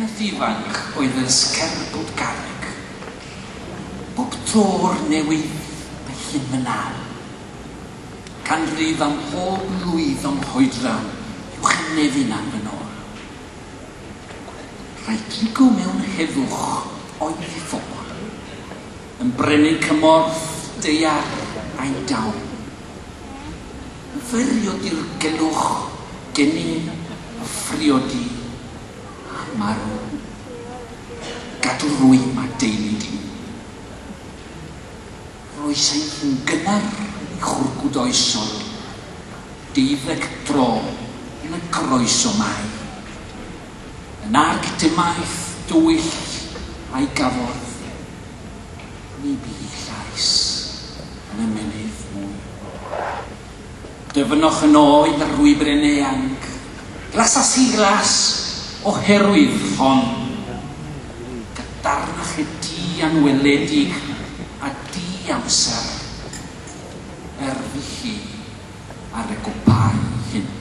geneth ifanc oedd yn sgerbwd garreg. Bob tor newydd mae llym yn. Canrif am hob lwydd o'n hoedran i'w chynef am yn ôl. Rhaid ligo mewn heddwch oedd ei ffôl. Yn brenu cymorth, deiar a'i dawn. Yn ferio di'r gelwch, genyn a ffriodi marw. Gadw rwy mae deulu di. Roesau yn gynnar i chwrgwyd oesol. Deuddeg dro yn y groeso mai. Yn arg dymaeth dywyll a'i gafodd. Ni bu llais yn y mynydd mwy. Dyfynwch yn oed ar rwy breneang. Glas a si glas oherwydd hon. Gadarnach y di anweledig a di amser. Er fi hi ar y gwpau hyn.